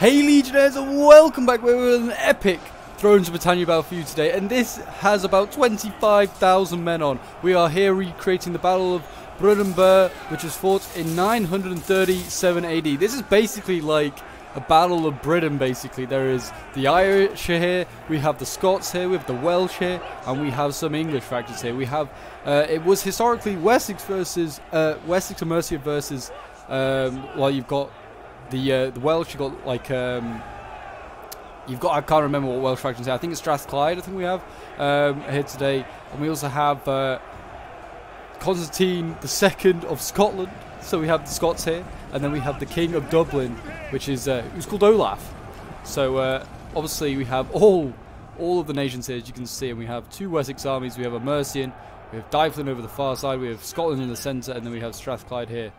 Hey Legionnaires and welcome back We're with an epic Thrones of Britannia battle for you today and this has about 25,000 men on. We are here recreating the Battle of Brunanburh which was fought in 937 AD. This is basically like a battle of Britain basically. There is the Irish here, we have the Scots here, we have the Welsh here and we have some English factors here. We have, uh, it was historically Wessex versus, uh, Wessex and Mercia versus, um, well you've got the uh, the Welsh, you've got like um, you've got I can't remember what Welsh factions are. I think it's Strathclyde. I think we have um, here today, and we also have uh, Constantine Second of Scotland. So we have the Scots here, and then we have the King of Dublin, which is uh, who's called Olaf. So uh, obviously we have all all of the nations here, as you can see, and we have two Wessex armies. We have a Mercian, we have Dyflin over the far side, we have Scotland in the centre, and then we have Strathclyde here.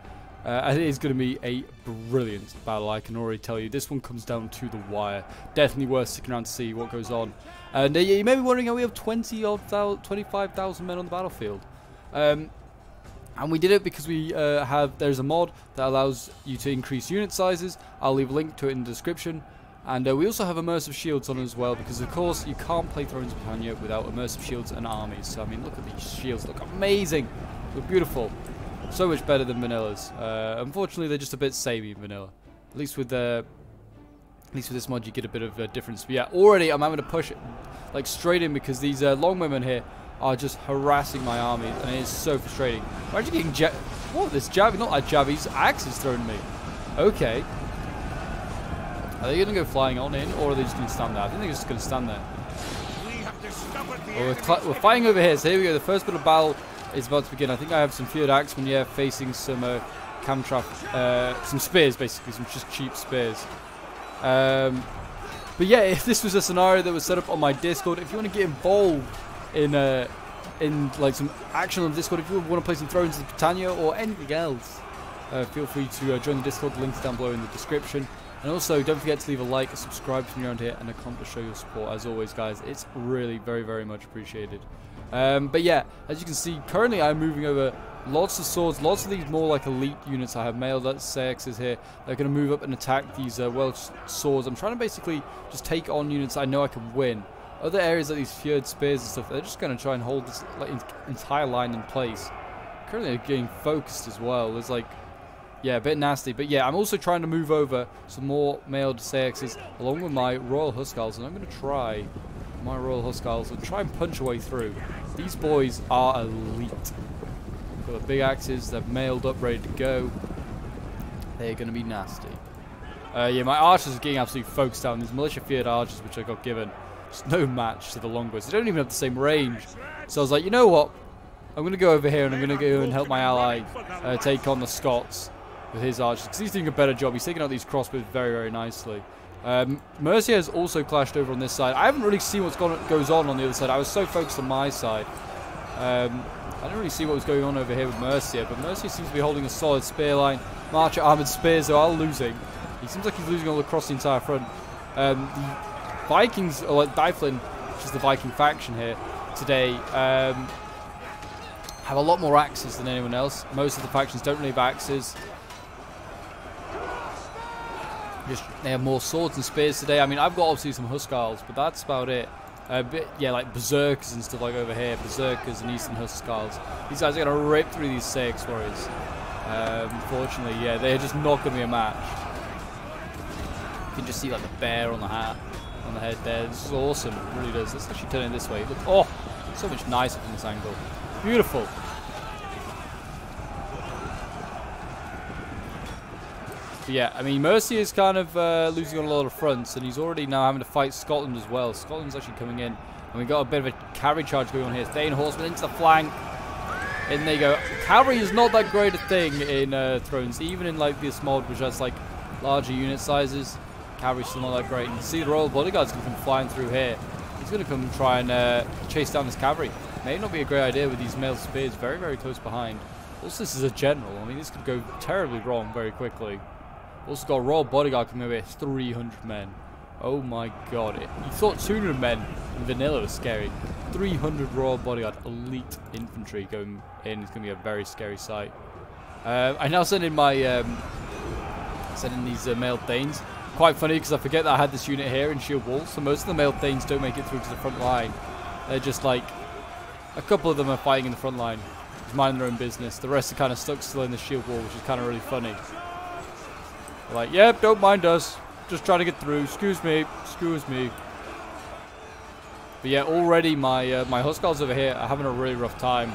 Uh, and it is going to be a brilliant battle, I can already tell you. This one comes down to the wire. Definitely worth sticking around to see what goes on. And uh, you may be wondering how we have 20 odd 25,000 men on the battlefield. Um, and we did it because we uh, have, there's a mod that allows you to increase unit sizes. I'll leave a link to it in the description. And uh, we also have immersive shields on as well because of course you can't play Thrones of Britannia without immersive shields and armies. So I mean look at these shields, look amazing, look beautiful. So much better than Vanilla's. Uh, unfortunately, they're just a bit samey Vanilla. At least with the, at least with this mod, you get a bit of a difference. But yeah, already I'm having to push it like straight in because these uh, longbowmen here are just harassing my army, and it is so frustrating. Why are you getting jab? What this jab? Not like jab. axe is throwing me. Okay. Are they gonna go flying on in, or are they just gonna stand there? I think they're just gonna stand there. Well, we're, we're fighting over here. So here we go. The first bit of battle is about to begin. I think I have some Fyrd Axemen, yeah, facing some uh, uh, some spears, basically, some just cheap spears. Um, but yeah, if this was a scenario that was set up on my Discord, if you want to get involved in uh, in like some action on Discord, if you want to play some Thrones of Britannia or anything else, uh, feel free to uh, join the Discord. The link's down below in the description. And also, don't forget to leave a like, subscribe to me around here, and a comment to show your support. As always, guys, it's really very, very much appreciated. Um, but yeah, as you can see, currently I'm moving over lots of swords, lots of these more like elite units. I have male Sexes here. They're going to move up and attack these uh, Welsh swords. I'm trying to basically just take on units I know I can win. Other areas like these Fyrd spears and stuff, they're just going to try and hold this like, entire line in place. Currently they're getting focused as well. It's like, yeah, a bit nasty. But yeah, I'm also trying to move over some more male Sexes along with my Royal Huscarls, and I'm going to try my Royal Huscarls and try and punch a way through. These boys are elite. Got the big axes, they're mailed up, ready to go. They're going to be nasty. Uh, yeah, my archers are getting absolutely focused on these militia Fyrd archers, which I got given. Just no match to the longbows. They don't even have the same range. So I was like, you know what? I'm going to go over here and I'm going to go and help my ally uh, take on the Scots with his archers. Because he's doing a better job. He's taking out these crossbows very, very nicely. Um, Mercia has also clashed over on this side. I haven't really seen what goes on on the other side. I was so focused on my side. Um, I didn't really see what was going on over here with Mercia, but Mercia seems to be holding a solid spear line. Marcher armored spears are losing. He seems like he's losing all across the entire front. Um, the Vikings, or like Dyflin, which is the Viking faction here today, um, have a lot more axes than anyone else. Most of the factions don't really have axes. Just they have more swords and spears today. I mean, I've got obviously some Huscarls, but that's about it. A bit, yeah, like Berserkers and stuff like over here. Berserkers and Eastern Huscarls. These guys are to rip through these Seax warriors. Um, unfortunately, yeah, they're just not to be a match. You can just see like the bear on the hat, on the head there. This is awesome. It really does. Let's actually turn it this way. Look, oh, so much nicer from this angle. Beautiful. But yeah, I mean, Mercy is kind of uh, losing on a lot of fronts, and he's already now having to fight Scotland as well. Scotland's actually coming in, and we've got a bit of a cavalry charge going on here. Thane Horsemen into the flank. In they go. Cavalry is not that great a thing in uh, Thrones, even in like this mod, which has like larger unit sizes. Cavalry's still not that great. And you see the Royal Bodyguard's going to come flying through here. He's going to come try and uh, chase down this cavalry. May not be a great idea with these mail spears very, very close behind. Also, this is a general. I mean, this could go terribly wrong very quickly. Also got Royal Bodyguard coming over 300 men. Oh my god. It, you thought 200 men in vanilla was scary. 300 Royal Bodyguard elite infantry going in is going to be a very scary sight. Uh, I now send in my... Um, these uh, mailed Thanes. Quite funny because I forget that I had this unit here in Shield Wall, so most of the mailed Thanes don't make it through to the front line. They're just like, a couple of them are fighting in the front line, minding their own business. The rest are kind of stuck still in the Shield Wall, which is kind of really funny. They're like, yep, don't mind us, just trying to get through, excuse me, excuse me. But yeah, already my uh, my Huskarls over here are having a really rough time.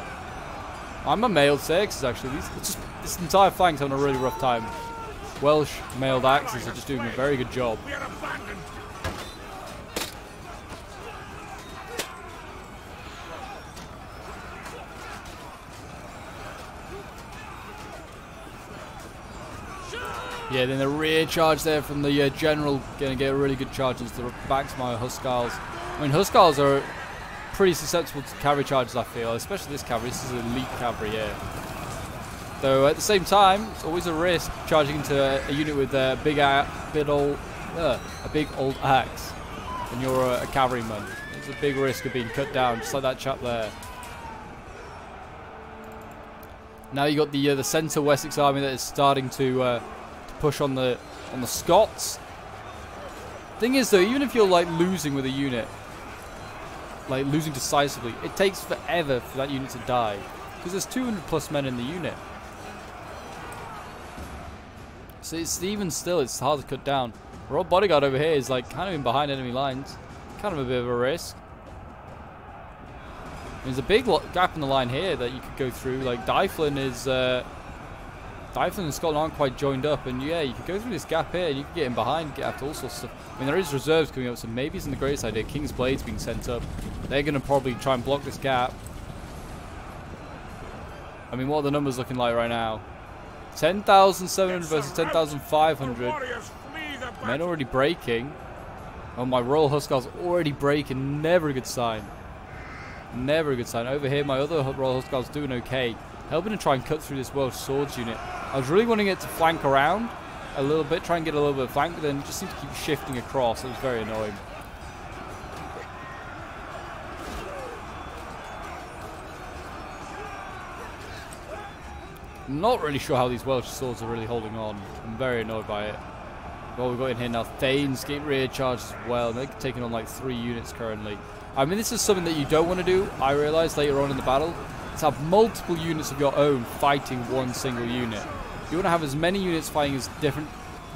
I'm a mailed sixes actually. These, just, this entire flank's having a really rough time. Welsh mailed axes are just doing a very good job. Yeah, then the rear charge there from the uh, general going to get a really good charge into the back to my Huskarls. I mean, Huskarls are pretty susceptible to cavalry charges, I feel, especially this cavalry. This is elite cavalry here. Though at the same time, it's always a risk charging into a, a unit with a big, old, uh, a big old axe, and you're a, a cavalryman. There's a big risk of being cut down, just like that chap there. Now you got the uh, the centre Wessex army that is starting to, uh, to push on the on the Scots. Thing is though, even if you're like losing with a unit, like losing decisively, it takes forever for that unit to die because there's 200 plus men in the unit. So it's even still, it's hard to cut down. Old bodyguard over here is like kind of in behind enemy lines. Kind of a bit of a risk. There's a big gap in the line here that you could go through. Like Dyflin is, uh, Dyflin and Scotland aren't quite joined up, and yeah, you could go through this gap here, and you can get in behind, get after all sorts of stuff. I mean, there is reserves coming up, so maybe isn't the greatest idea. King's Blades being sent up. They're going to probably try and block this gap. I mean, what are the numbers looking like right now? 10,700 versus 10,500. Men already breaking. Oh, my Royal Huskarls already breaking. Never a good sign. Never a good sign. Over here, my other Royal Huskarls doing okay. Helping to try and cut through this Welsh Swords unit. I was really wanting it to flank around a little bit, try and get a little bit of flank, but then it just seemed to keep shifting across. It was very annoying. Not really sure how these Welsh swords are really holding on. I'm very annoyed by it. What we've got in here now, Thanes getting rear charged as well. They're taking on like three units currently. I mean, this is something that you don't want to do, I realise later on in the battle. To have multiple units of your own fighting one single unit. You want to have as many units fighting as different,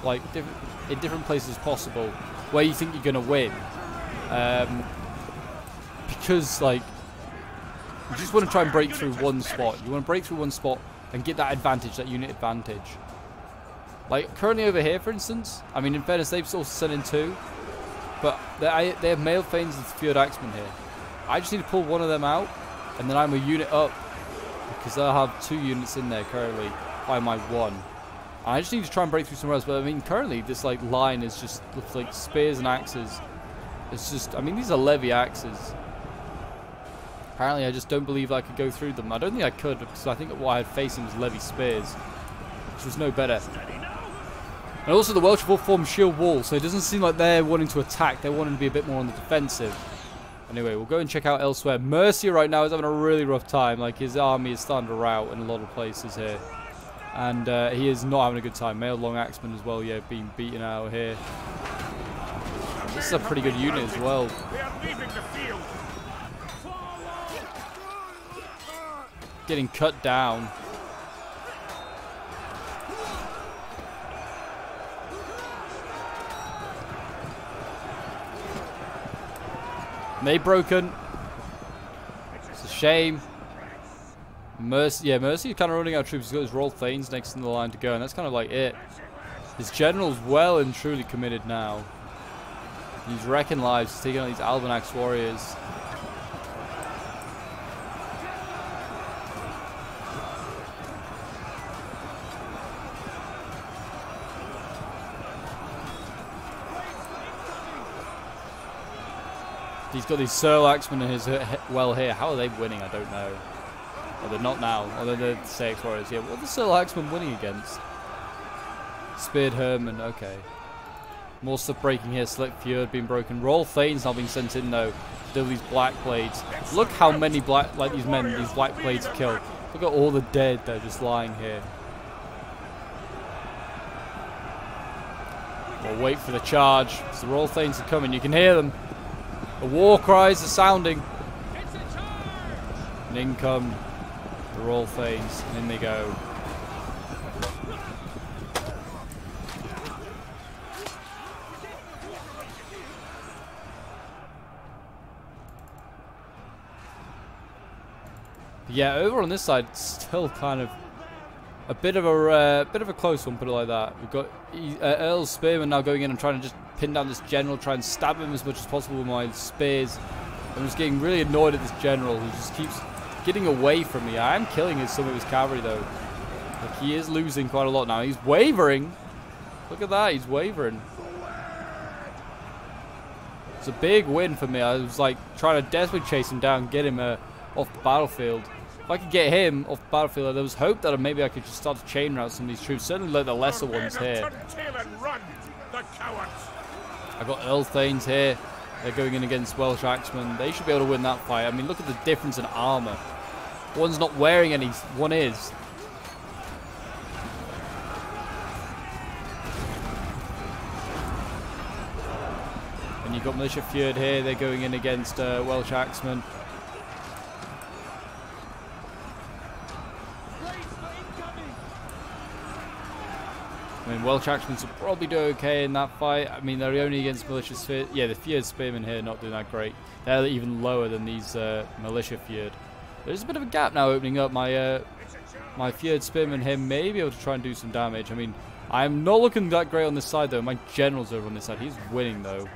like, in different places as possible, where you think you're going to win. Um, because, like, you just want to try and break through one spot. You want to break through one spot and get that advantage, that unit advantage. Like, currently over here, for instance, I mean, in fairness, they've also sent in two, but they, they have mailed Thanes and Fyrd Axemen here. I just need to pull one of them out, and then I'm a unit up, because I have two units in there currently by my one. I just need to try and break through somewhere else, but I mean, currently, this, like, line is just, like, spears and axes. It's just, I mean, these are levy axes. Apparently I just don't believe I could go through them. I don't think I could because I think what I had facing was Levy Spears, which was no better. And also the Welsh will form shield wall, so it doesn't seem like they're wanting to attack. They're wanting to be a bit more on the defensive. Anyway, we'll go and check out elsewhere. Mercia right now is having a really rough time. Like his army is starting to rout in a lot of places here. And uh, he is not having a good time. Male Long Axeman as well, yeah, being beaten out here. This is a pretty good unit as well. getting cut down. They broken. It's a shame. Mercy, yeah, Mercy kind of running out of troops. He's got his Royal Thanes next in the line to go, and that's kind of like it. His general's well and truly committed now. He's wrecking lives, taking on these Albanax warriors. He's got these Axemen in his well here. How are they winning? I don't know. Oh, they're not now. Oh, they're the Seax Warriors. Yeah, what are the Axemen winning against? Speared Herman. Okay. More stuff breaking here. Select Fyrd being broken. Royal Thanes now being sent in though. Do these Black Blades. Look how many black, like these men, these Black Blades killed. Look at all the dead that are just lying here. We'll wait for the charge. The Royal Thanes are coming. You can hear them. The war cries are sounding. And in come Royal Thanes. And in they go. yeah, over on this side, still kind of a bit of a uh, bit of a close one, put it like that. We've got uh, Earl Spearman now going in and trying to just pin down this general, try and stab him as much as possible with my spears. I'm just getting really annoyed at this general who just keeps getting away from me. I am killing his, some of his cavalry though. Like he is losing quite a lot now. He's wavering. Look at that, he's wavering. It's a big win for me. I was like trying to desperately chase him down, get him uh, off the battlefield. If I could get him off the battlefield, there was hope that maybe I could just start to chain route some of these troops. Certainly like the lesser ones here. I got Earl Thanes here. They're going in against Welsh Axemen. They should be able to win that fight. I mean, look at the difference in armor. One's not wearing any, one is. And you've got Militia Fyrd here. They're going in against uh, Welsh Axemen. I mean, Welsh Axemen will probably do okay in that fight. I mean, they're only against Militia Sphere. Yeah, the Fyrd Spearmen here not doing that great. They're even lower than these uh, Militia Fyrd. There's a bit of a gap now opening up. My uh, my Fyrd Spearmen here may be able to try and do some damage. I mean, I'm not looking that great on this side, though. My general's over on this side. He's winning, though.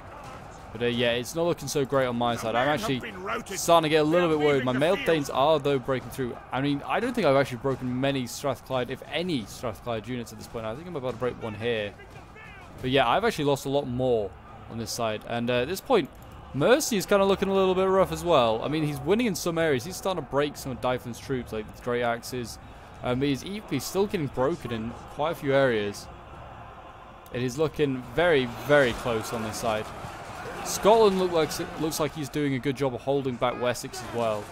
But uh, yeah, it's not looking so great on my side. I'm actually starting to get a little bit worried. My Mailed Thanes are, though, breaking through. I mean, I don't think I've actually broken many Strathclyde, if any Strathclyde units at this point. I think I'm about to break one here. But yeah, I've actually lost a lot more on this side. And uh, at this point, Mercy is kind of looking a little bit rough as well. I mean, he's winning in some areas. He's starting to break some of Dyflin's troops, like the Great Axes. Um, he's, he's still getting broken in quite a few areas. It is looking very, very close on this side. Scotland look like, looks like he's doing a good job of holding back Wessex as well.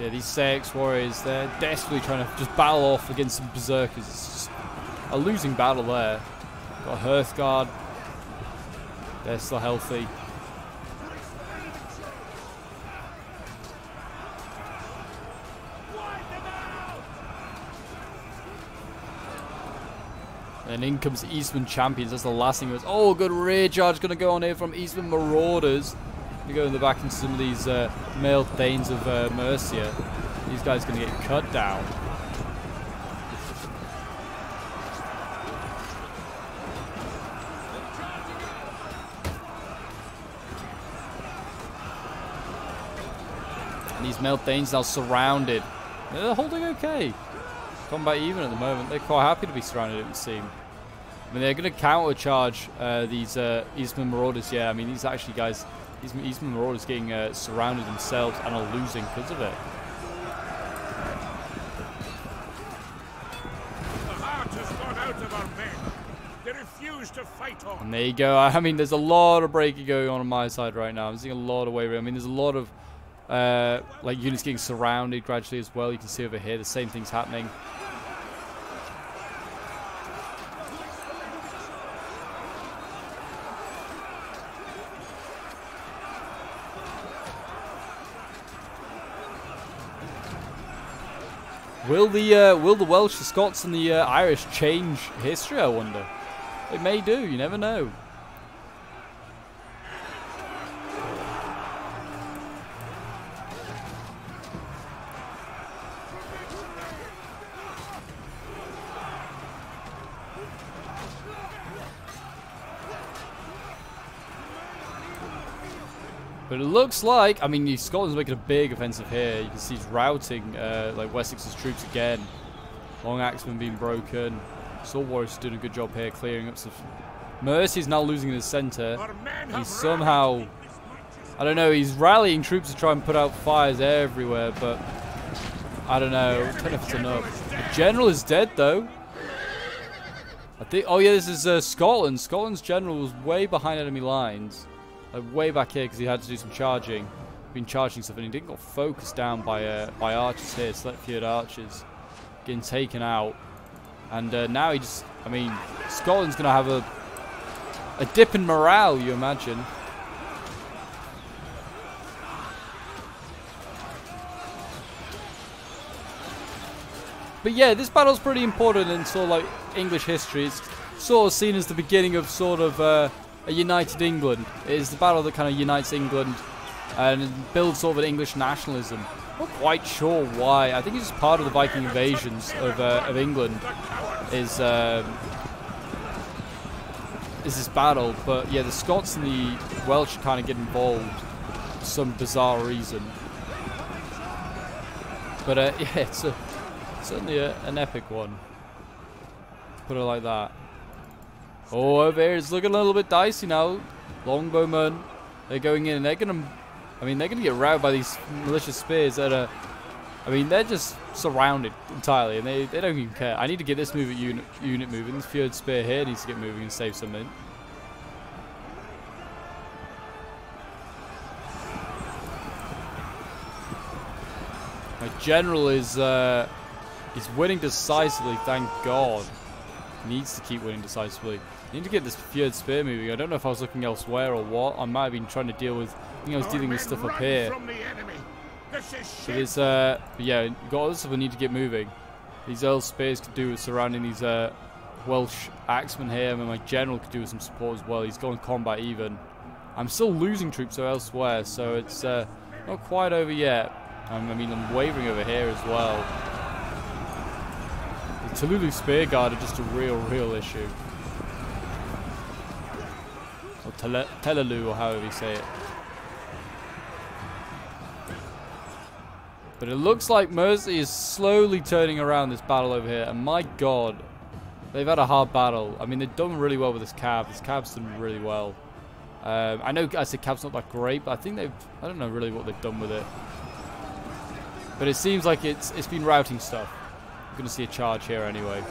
Yeah, these Seax warriors, they're desperately trying to just battle off against some berserkers. It's just a losing battle there. Got Hearthguard. They're still healthy. And in comes Eastman Champions. That's the last thing was. Oh, good rear charge going to go on here from Eastman Marauders. We go in the back into some of these uh, Mailed Thanes of uh, Mercia. These guys going to get cut down. And these mailed Thanes now surrounded. They're holding okay. Combat even at the moment. They're quite happy to be surrounded, it would seem. I mean, they're going to countercharge uh, these uh, Eastman Marauders. Yeah, I mean, these actually guys, these Eastman Marauders getting uh, surrounded themselves and are losing because of it. The heart has gone out of our men. They refuse to fight on. And there you go. I mean, there's a lot of breaking going on on my side right now. I'm seeing a lot of wavering. I mean, there's a lot of uh, like units getting surrounded gradually as well. You can see over here the same thing's happening. Will the uh, will the Welsh, the Scots, and the uh, Irish change history? I wonder. It may do. You never know. It looks like, I mean, Scotland's making a big offensive here. You can see he's routing uh, like Wessex's troops again. Long Axeman being broken. Sword Warriors doing a good job here, clearing up some. Mercy's now losing in the centre. He's somehow, I don't know, he's rallying troops to try and put out fires everywhere, but I don't know. I don't know if it's enough. The general is dead though. I think. Oh yeah, this is uh, Scotland. Scotland's general was way behind enemy lines. Like way back here because he had to do some charging. Been charging stuff and he didn't get focused down by uh, by archers here, select archers, getting taken out. And uh, now he just, I mean, Scotland's going to have a a dip in morale, you imagine. But yeah, this battle's pretty important in sort of like English history. It's sort of seen as the beginning of sort of uh, a united England. It is the battle that kind of unites England and builds sort of an English nationalism. Not quite sure why. I think it's just part of the Viking invasions of, uh, of England is um, is this battle. But yeah, the Scots and the Welsh kind of get involved for some bizarre reason. But uh, yeah, it's a Certainly a, an epic one. Put it like that. Oh, over here it's looking a little bit dicey now. Longbowmen, they're going in and they're going to... I mean, they're going to get routed by these malicious spears that are... I mean, they're just surrounded entirely and they, they don't even care. I need to get this movement unit, unit moving. This Fyrd Spear here needs to get moving and save something. My general is... Uh, He's winning decisively, thank God. Needs to keep winning decisively. Need to get this Fyrd Spear moving. I don't know if I was looking elsewhere or what. I might have been trying to deal with... I think I was dealing with stuff up here. It is, uh... But yeah, got other stuff I need to get moving. These Earl Spears could do with surrounding these, uh... Welsh axemen here. I mean, my general could do with some support as well. He's going combat even. I'm still losing troops elsewhere, so it's, uh... Not quite over yet. Um, I mean, I'm wavering over here as well. The talulu Spear Guard are just a real, real issue. Or Telelu, or however you say it. But it looks like Mersey is slowly turning around this battle over here. And my god, they've had a hard battle. I mean, they've done really well with this cab. This cab's done really well. Um, I know I said cab's not that great, but I think they've... I don't know really what they've done with it. But it seems like it's it's been routing stuff going to see a charge here anyway.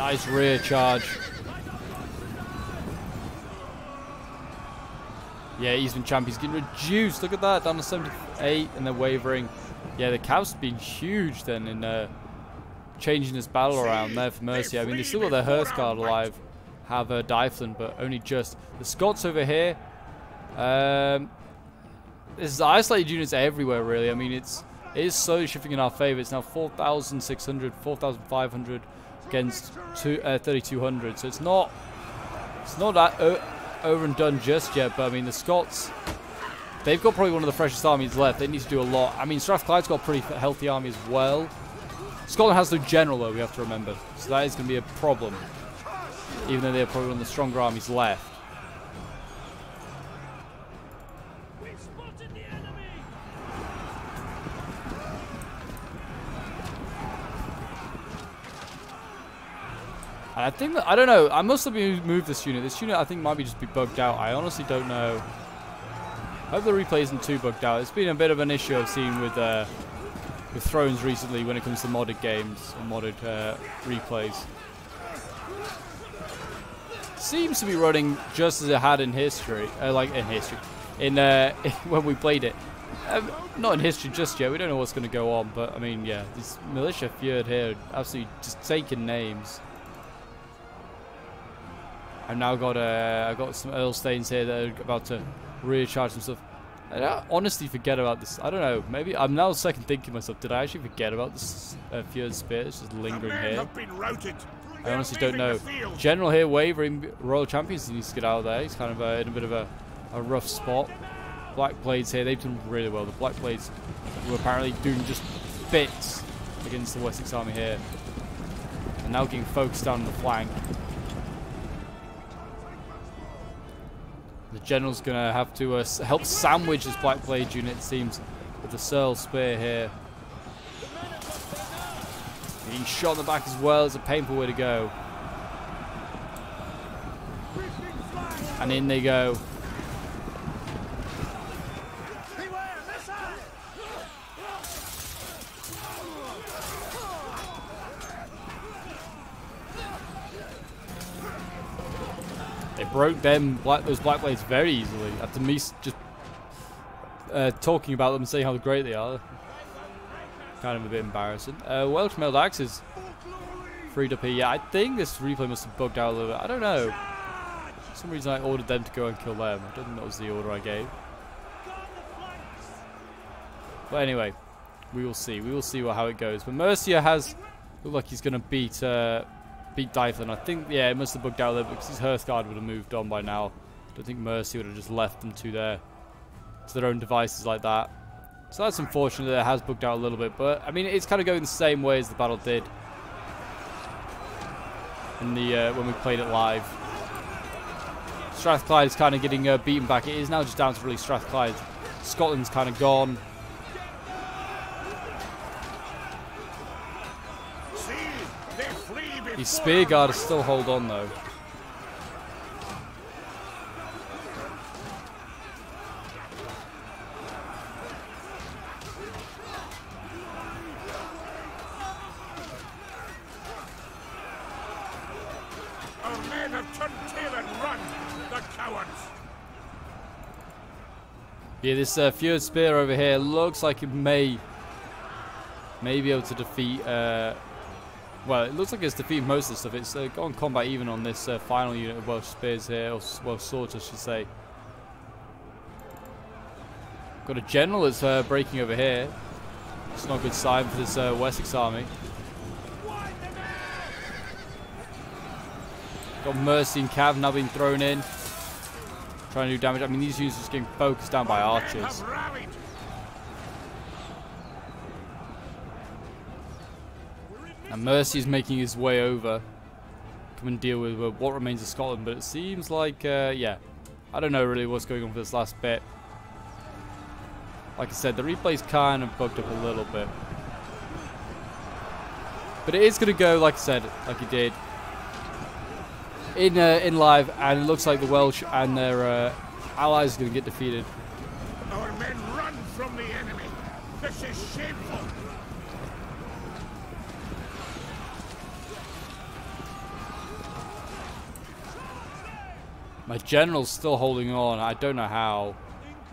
Nice rear charge. Yeah, he's Eastman Champion's getting reduced. Look at that, down to 78, and they're wavering. Yeah, the Cavs been huge then in uh, changing this battle around there for Mercy. I mean, they still got their Hearth Guard alive, have uh, Dyflin, but only just. The Scots over here, um, there's isolated units everywhere, really. I mean, it's it is slowly shifting in our favor. It's now 4,600, 4,500 against two, uh, 3,200. So it's not it's not that over and done just yet. But I mean, the Scots, they've got probably one of the freshest armies left. They need to do a lot. I mean, Strathclyde's got a pretty healthy army as well. Scotland has no general, though, we have to remember. So that is going to be a problem. Even though they're probably one of the stronger armies left. I think that, I don't know. I must have moved this unit. This unit I think might be just be bugged out. I honestly don't know. I hope the replay isn't too bugged out. It's been a bit of an issue I've seen with uh, with Thrones recently when it comes to modded games and modded uh, replays. Seems to be running just as it had in history, uh, like in history, in, uh, when we played it. Um, not in history just yet. We don't know what's going to go on, but I mean, yeah, this militia Fyrd here absolutely just taking names. I've now got uh, I've got some Earlstanes here that are about to recharge some stuff. And I honestly forget about this. I don't know. Maybe I'm now second thinking myself. Did I actually forget about this uh, Fyrd Spear? It's just lingering here. I honestly don't know. General here wavering. Royal Champions needs to get out of there. He's kind of uh, in a bit of a, a rough spot. Black Blades here. They've done really well. The Black Blades were apparently doing just bits against the Wessex army here. And now getting focused down the flank. The general's going to have to uh, help sandwich this Black Blade unit, it seems, with the Searle Spear here. Being shot in the back as well is a painful way to go. And in they go. they broke them black, those black blades very easily after me just uh, talking about them and saying how great they are. Kind of a bit embarrassing. Uh, Welsh mailed axes freed up here. Yeah, I think this replay must have bugged out a little bit. I don't know. For some reason I ordered them to go and kill them. I don't think that was the order I gave. But anyway, we will see. We will see how it goes. But Mercia has looked like he's going to beat uh, beat. I think, yeah, it must have bugged out bit because his Hearthguard would have moved on by now. I don't think Mercy would have just left them to their, to their own devices like that. So that's unfortunate that it has bugged out a little bit. But, I mean, it's kind of going the same way as the battle did in the uh, when we played it live. Strathclyde is kind of getting uh, beaten back. It is now just down to really Strathclyde. Scotland's kind of gone. His spear guard is still hold on though. Our men have turned tail and run, the cowards. Yeah, this uh, Fyrd Spear over here looks like it may may be able to defeat uh, well, it looks like it's defeated most of the stuff. It's uh, gone combat even on this uh, final unit of Welsh spears here, or Welsh swords, I should say. Got a general that's uh, breaking over here. It's not a good sign for this uh, Wessex army. Got Mercy and Cav now being thrown in. Trying to do damage. I mean, these units are just getting focused down by archers. And Mercy's making his way over. Come and deal with what remains of Scotland. But it seems like, uh, yeah. I don't know really what's going on for this last bit. Like I said, the replay's kind of bugged up a little bit. But it is going to go, like I said, like it did. In, uh, in live, and it looks like the Welsh and their uh, allies are going to get defeated. Our men run from the enemy. This is shameful. My general's still holding on. I don't know how.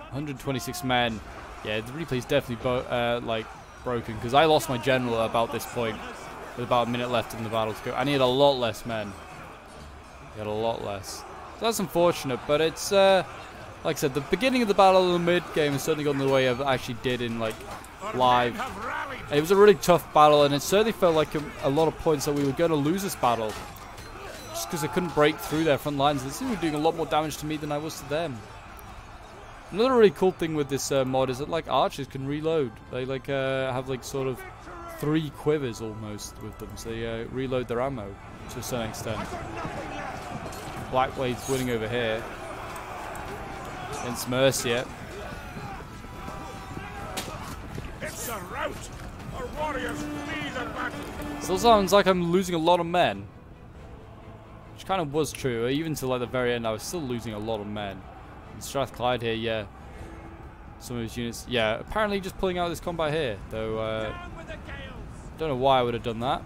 126 men. Yeah, the replay's definitely uh, like broken because I lost my general about this point with about a minute left in the battle to go. And he a lot less men. Had a lot less. So that's unfortunate, but it's uh, like I said, the beginning of the battle and the mid game has certainly gone the way I actually did in like live. It was a really tough battle, and it certainly felt like a, a lot of points that we were going to lose this battle just because I couldn't break through their front lines. They seem to be doing a lot more damage to me than I was to them. Another really cool thing with this uh, mod is that like archers can reload. They like uh, have like sort of three quivers almost with them, so they uh, reload their ammo to a certain extent. Blackblade's winning over here against Mercia. It's a rout. Our warriors flee the battle. Still sounds like I'm losing a lot of men kind of was true. Even to like the very end, I was still losing a lot of men. And Strathclyde here, yeah. Some of his units, yeah. Apparently just pulling out this combat here, though. Uh, don't know why I would have done that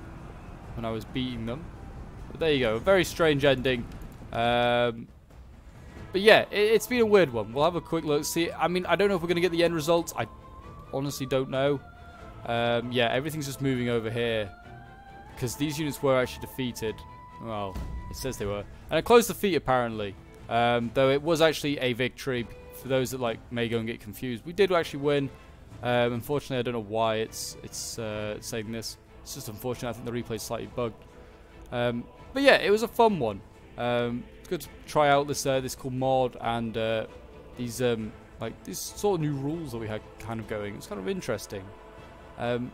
when I was beating them. But there you go. A very strange ending. Um, but yeah, it, has been a weird one. We'll have a quick look. See, I mean, I don't know if we're going to get the end results. I honestly don't know. Um, yeah, everything's just moving over here. Because these units were actually defeated. Well, it says they were. And a close defeat, apparently. Um, though it was actually a victory. For those that like may go and get confused, we did actually win. Um, unfortunately, I don't know why it's it's uh, saying this. It's just unfortunate. I think the replay's slightly bugged. Um, but yeah, it was a fun one. Um, it's good to try out this uh, this cool mod and uh, these um, like these sort of new rules that we had kind of going. It's kind of interesting. Um,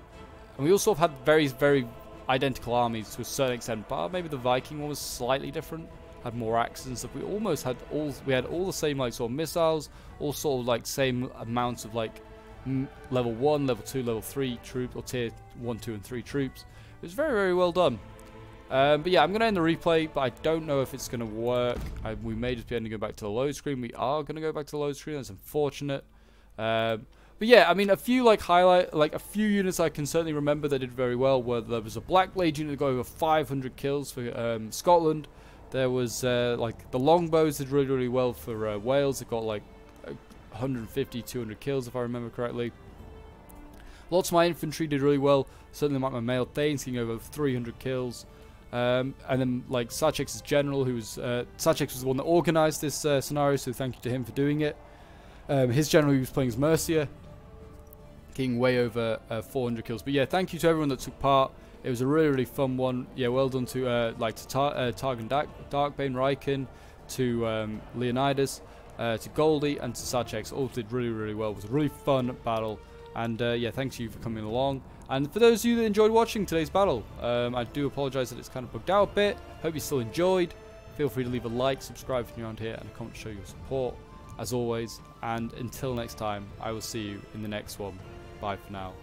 and we also have had very very identical armies to a certain extent, but maybe the Viking one was slightly different. Had more and. We almost had all we had all the same like sort of missiles, all sort of like same amounts of like level one, level two, level three troops or tier one, two, and three troops. It was very very well done. Um, but yeah, I'm going to end the replay, but I don't know if it's going to work. I, we may just be ending go back to the load screen. We are going to go back to the load screen. That's unfortunate. Um, but yeah, I mean, a few like highlight, like a few units I can certainly remember that did very well. Where there was a Black Blade unit that got over 500 kills for um, Scotland. There was uh, like the longbows did really really well for uh, Wales. It got like 150, 200 kills if I remember correctly. Lots of my infantry did really well. Certainly like my mailed Thanes getting over 300 kills. Um, and then like Sachex's general, who was uh, Sachex was the one that organised this uh, scenario, so thank you to him for doing it. Um, his general, who was playing as Mercia, way over uh, 400 kills. But yeah, thank you to everyone that took part. It was a really really fun one. Yeah, well done to uh, like to Tar uh, Targan Dark Darkbane, Riken, to um, Leonidas, uh, to Goldie, and to Sachex. All did really really well. It was a really fun battle. And uh, yeah, thanks to you for coming along. And for those of you that enjoyed watching today's battle, um, I do apologise that it's kind of bugged out a bit. Hope you still enjoyed. Feel free to leave a like, subscribe if you're around here, and a comment to show your support, as always. And until next time, I will see you in the next one. Bye for now.